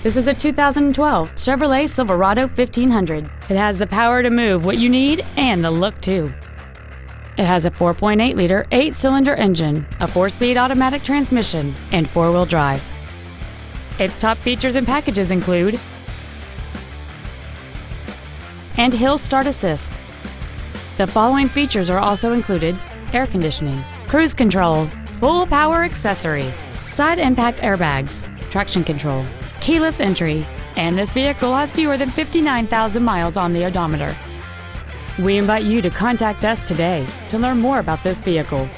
This is a 2012 Chevrolet Silverado 1500. It has the power to move what you need and the look too. It has a 4.8 liter, 8 cylinder engine, a 4 speed automatic transmission, and 4 wheel drive. Its top features and packages include and Hill Start Assist. The following features are also included air conditioning, cruise control, full power accessories, side impact airbags, traction control, keyless entry, and this vehicle has fewer than 59,000 miles on the odometer. We invite you to contact us today to learn more about this vehicle.